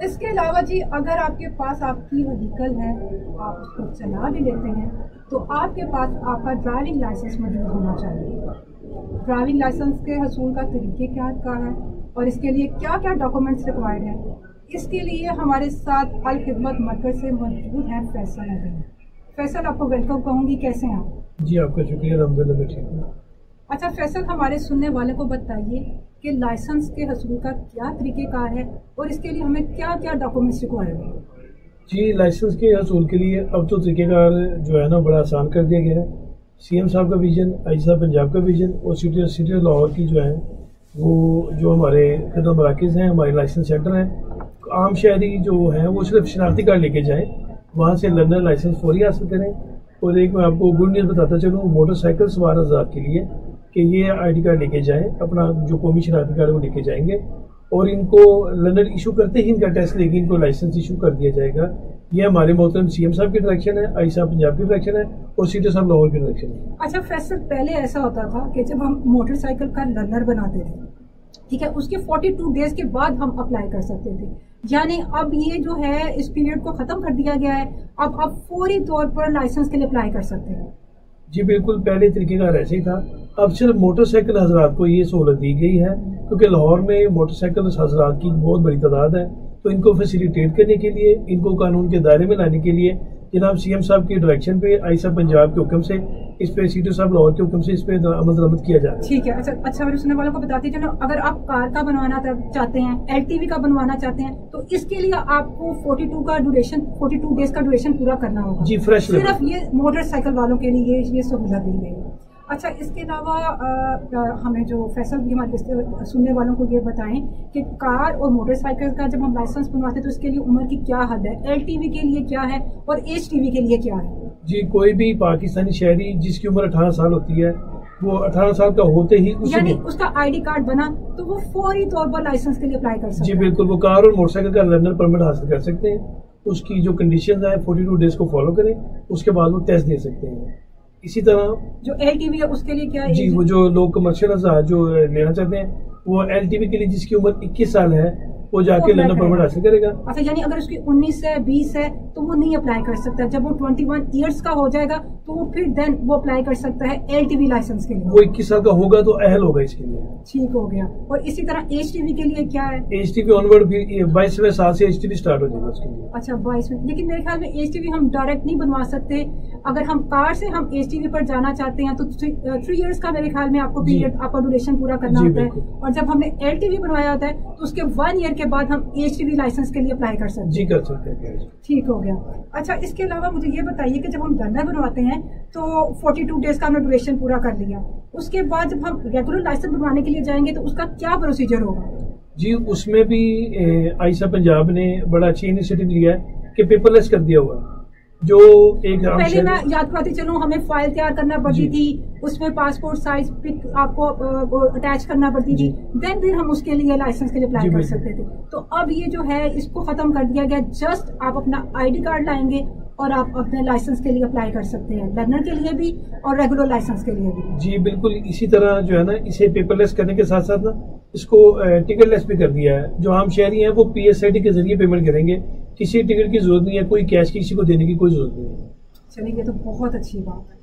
اس کے علاوہ جی اگر آپ کے پاس آپ کی وہیکل ہے آپ اس کو چلا بھی لیتے ہیں تو آپ کے پاس آپ کا ڈرائیونگ لائسنس موجود ہونا چاہیے۔ ڈرائیونگ لائسنس کے حصول کا طریقہ کیا کا ہے اور اس کے لیے کیا کیا ڈاکومنٹس ریکوائرڈ ہیں؟ اس کے لیے ہمارے ساتھ الخدمت مرکز سے موجود ہیں فیصل اگر فیصل آپ کو ویلکم کہوں گی کیسے ہیں آپ؟ جی آپ کا شکریہ الحمد للہ اچھا فیصل ہمارے سننے والے کو بتائیے کہ لائسنس کے حصول کا کیا طریقہ کار ہے اور اس کے لیے ہمیں کیا کیا ڈاکومنٹس ریکوائرڈ ہیں؟ جی لائسنس کے حصول کے لیے اب تو طریقہ کار جو ہے نا، بڑا آسان کر دیا گیا ہے۔ سی ایم صاحب کا ویژن، آئی صاحب پنجاب کا ویژن اور سٹی سٹی لاہور کی جو ہے، وہ جو ہمارے خدمت مراکز ہیں، ہمارے لائسنس سینٹر ہیں، عام شہری جو ہیں، وہ صرف شناختی کارڈ لے کے جائیں، وہاں سے لرنر لائسنس فوری حاصل کریں۔ اور ایک میں آپ کو گڈ نیوز بتاتا چلوں، موٹر سائیکل سوار حضرات کے لیے کہ یہ آئی ڈی کارڈ لے کے جائیں، اپنا جو قومی شناختی کارڈ وہ لے کے جائیں گے۔ اور ان کو لرنر ایشو کرتے ہی ان کا ٹیسٹ لے کے ان کو لائسنس ایشو کر دیا جائے گا۔ یہ ہمارے محترم سی ایم صاحب کی ڈائریکشن ہے، آئی صاحب پنجاب کی ڈائریکشن ہے اور سی ٹی صاحب لاہور کی ڈائریکشن ہے۔ اچھا فیصل، پہلے ایسا ہوتا تھا کہ جب ہم موٹر سائیکل کا لرنر بناتے تھے، ٹھیک ہے، اس کے فورٹی ٹو ڈیز کے بعد ہم اپلائی کر سکتے تھے۔ یعنی اب یہ جو ہے، اس پیریڈ کو ختم کر دیا گیا ہے۔ اب آپ فوری طور پر لائسنس کے لیے اپلائی کر سکتے ہیں۔ جی بالکل پہلے طریقے کا ایسے ہی تھا۔ اب صرف موٹر سائیکل حضرات کو یہ سہولت دی گئی ہے، کیونکہ لاہور میں موٹر سائیکل حضرات کی بہت بڑی تعداد ہے۔ تو ان کو فیسیلیٹیٹ کرنے کے لیے، ان کو قانون کے دائرے میں لانے کے لیے جناب سی ایم صاحب کی ڈائریکشن پہ آئی پنجاب کے حکم سے اس پہ سی ٹی صاحب لاہور کے حکم سے اس پہ عمل درآمد کیا جا رہا ہے۔ ٹھیک ہے اچھا اچھا میرے سننے والوں کو بتاتی چلو اگر آپ کار کا بنوانا چاہتے ہیں ایل ٹی وی کا بنوانا چاہتے ہیں تو اس کے لیے آپ کو فورٹی ٹو کا ڈوریشن فورٹی ٹو ڈیز کا ڈوریشن پورا کرنا ہوگا۔ جی فریش صرف یہ موٹر سائیکل والوں کے لیے یہ سہولت دی گئی۔ ہے اچھا اس کے علاوہ ہمیں جو فیصل بھی ہمارے سننے والوں کو یہ بتائیں کہ کار اور موٹر سائیکل کا جب ہم لائسنس بنواتے ہیں تو اس کے لیے عمر کی کیا حد ہے؟ ایل ٹی وی کے لیے کیا ہے اور ایچ ٹی وی کے لیے کیا ہے؟ جی کوئی بھی پاکستانی شہری جس کی عمر اٹھارہ سال ہوتی ہے وہ اٹھارہ سال کا ہوتے ہی یعنی اس کا آئی ڈی کارڈ بنا تو وہ فوری طور پر لائسنس کے لیے اپلائی کر سکتے جی بالکل وہ کار اور موٹر سائیکل کا لرنر پرمٹ حاصل کر سکتے ہیں۔ اس کی جو کنڈیشنز ہیں فورٹی ٹو ڈیز کو فالو کریں اس کے بعد وہ ٹیسٹ دے سکتے ہیں۔ اسی طرح جو ایل ٹی وی ہے اس کے لیے کیا ہے؟ جی وہ جو لوگ کمرشل جو لینا چاہتے ہیں وہ ایل ٹی وی کے لیے جس کی عمر اکیس سال ہے وہ جا کے لرنر پرمٹ حاصل کرے گا۔ اچھا یعنی اگر اس کی انیس ہے بیس ہے تو وہ نہیں اپلائی کر سکتا۔ جب وہ ٹوئنٹی ون ایئرس کا ہو جائے گا تو وہ پھر دین وہ اپلائی کر سکتا ہے ایل ٹی وی لائسنس کے لیے۔ وہ اکیس سال کا ہوگا تو اہل ہوگا اس کے لیے۔ ٹھیک ہو گیا۔ اور اسی طرح ایچ ٹی وی کے لیے کیا ہے؟ H T V onward بھی بائیسویں سال سے ایچ ٹی وی اسٹارٹ ہو جائے گا اس کے لیے۔ اچھا بائیس میں لیکن میرے خیال میں ایچ ٹی وی ہم ڈائریکٹ نہیں بنوا سکتے۔ اگر ہم کار سے ہم ایچ ٹی وی پر جانا چاہتے ہیں تو تھری ایئرس کا میرے خیال میں آپ کو پیریڈ آپ کا ڈوریشن پورا کرنا ہوتا ہے۔ اور جب ہم نے ایل ٹی وی بنوایا ہوتا ہے تو اس کے ون ایئر کے بعد ہم ایچ ٹی وی لائسنس کے لیے اپلائی کر سکتے جی کر سکتے ہیں ٹھیک ہو گیا۔ اچھا اس کے علاوہ مجھے یہ بتائیے کہ جب ہم ڈرنر بنواتے ہیں تو فورٹی ٹو ڈیز کا ہم نے ڈوریشن پورا کر لیا۔ اس کے بعد جب ہم ریگولر لائسنس بنوانے کے لیے جائیں گے تو اس کا کیا پروسیجر ہوگا؟ جی اس میں بھی آئی سا پنجاب نے بڑا اچھی انیشیٹو لیا ہے کہ پیپر لیس کر دیا ہوا جو ایک پہلے میں یاد کراتی چلوں ہمیں فائل تیار کرنا پڑتی جی۔ تھی۔ اس میں پاسپورٹ سائز پک آپ کو اٹیچ کرنا پڑتی تھی. دین پھر ہم اس کے لیے لائسنس کے لیے اپلائی جی، کر۔ سکتے تھے. تو اب یہ جو ہے اس کو ختم کر دیا گیا. جسٹ آپ اپنا آئی ڈی کارڈ لائیں گے اور آپ اپنے لائسنس کے لیے اپلائی کر سکتے ہیں. لرنر کے لیے بھی اور ریگولر لائسنس کے لیے بھی. جی بالکل. اسی طرح جو ہے نا اسے پیپر لیس کرنے کے ساتھ ساتھ نا اس کو ٹکٹ لیس بھی کر دیا ہے. جو عام شہری ہیں وہ پی ایس آئی ڈی کے ذریعے پیمنٹ کریں گے. کسی ٹکٹ کی ضرورت نہیں ہے. کوئی کیش کسی کو دینے کی کوئی ضرورت نہیں ہے. چلیے یہ تو بہت اچھی بات ہے.